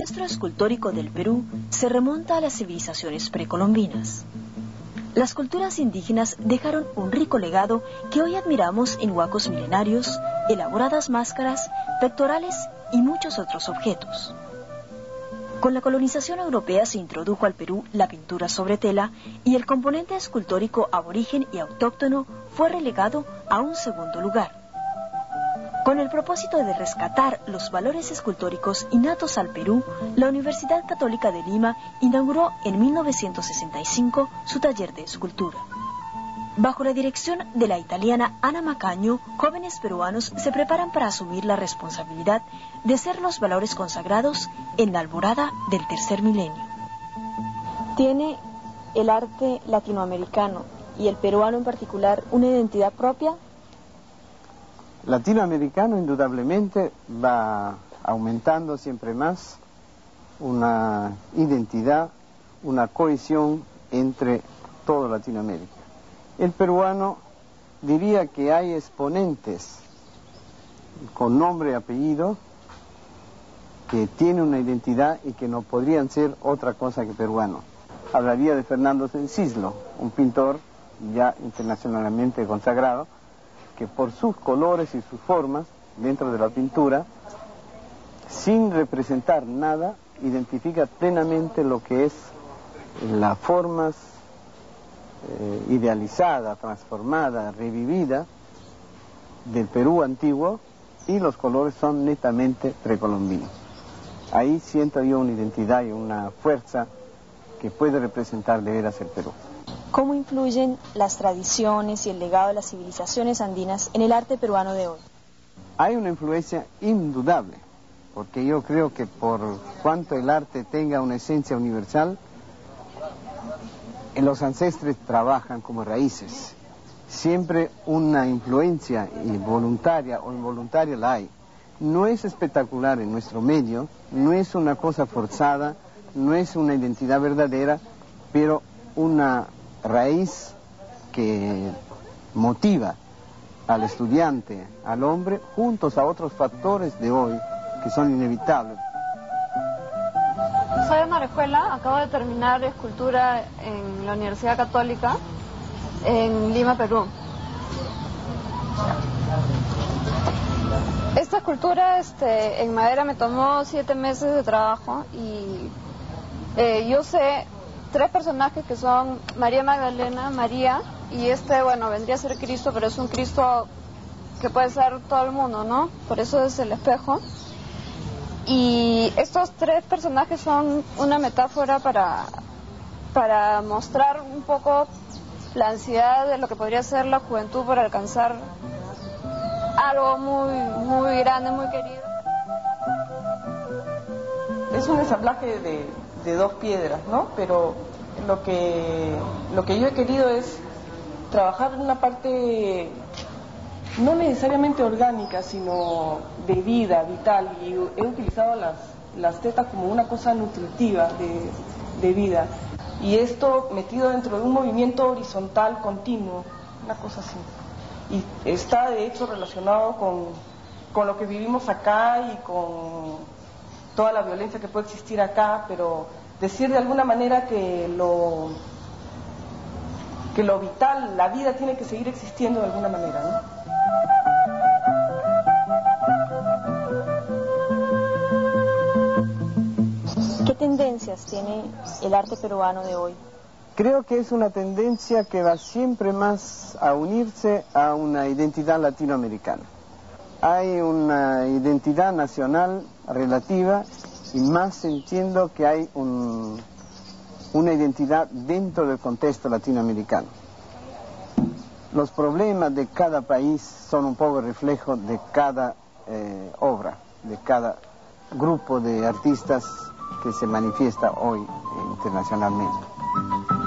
El escultórico del Perú se remonta a las civilizaciones precolombinas. Las culturas indígenas dejaron un rico legado que hoy admiramos en huacos milenarios, elaboradas máscaras, pectorales y muchos otros objetos. Con la colonización europea se introdujo al Perú la pintura sobre tela y el componente escultórico aborigen y autóctono fue relegado a un segundo lugar. Con el propósito de rescatar los valores escultóricos innatos al Perú, la Universidad Católica de Lima inauguró en 1965 su taller de escultura. Bajo la dirección de la italiana Ana Macaño, jóvenes peruanos se preparan para asumir la responsabilidad de ser los valores consagrados en la alborada del tercer milenio. ¿Tiene el arte latinoamericano y el peruano en particular una identidad propia? Latinoamericano indudablemente va aumentando siempre más una identidad, una cohesión entre toda Latinoamérica. El peruano diría que hay exponentes con nombre y apellido que tienen una identidad y que no podrían ser otra cosa que peruano. Hablaría de Fernando Cislo, un pintor ya internacionalmente consagrado, que por sus colores y sus formas dentro de la pintura, sin representar nada, identifica plenamente lo que es las formas eh, idealizada, transformada, revivida del Perú antiguo y los colores son netamente precolombinos. Ahí siento yo una identidad y una fuerza que puede representar de veras el Perú. ¿Cómo influyen las tradiciones y el legado de las civilizaciones andinas en el arte peruano de hoy? Hay una influencia indudable, porque yo creo que por cuanto el arte tenga una esencia universal, los ancestres trabajan como raíces. Siempre una influencia voluntaria o involuntaria la hay. No es espectacular en nuestro medio, no es una cosa forzada, no es una identidad verdadera, pero una raíz que motiva al estudiante, al hombre, juntos a otros factores de hoy que son inevitables. Soy Marejuela, acabo de terminar escultura en la Universidad Católica en Lima, Perú. Esta escultura este, en madera me tomó siete meses de trabajo y eh, yo sé tres personajes que son María Magdalena, María, y este, bueno, vendría a ser Cristo, pero es un Cristo que puede ser todo el mundo, ¿no? Por eso es el espejo. Y estos tres personajes son una metáfora para, para mostrar un poco la ansiedad de lo que podría ser la juventud por alcanzar algo muy, muy grande, muy querido. Es un ensamblaje de, de dos piedras, ¿no? Pero lo que, lo que yo he querido es trabajar una parte no necesariamente orgánica, sino de vida, vital, y he utilizado las, las tetas como una cosa nutritiva de, de vida. Y esto metido dentro de un movimiento horizontal continuo, una cosa así. Y está de hecho relacionado con, con lo que vivimos acá y con toda la violencia que puede existir acá, pero decir de alguna manera que lo que lo vital, la vida tiene que seguir existiendo de alguna manera, ¿no? ¿Qué tendencias tiene el arte peruano de hoy? Creo que es una tendencia que va siempre más a unirse a una identidad latinoamericana. Hay una identidad nacional relativa y más entiendo que hay una identidad dentro del contexto latinoamericano. Los problemas de cada país son un poco reflejo de cada eh, obra, de cada grupo de artistas que se manifiesta hoy internacionalmente.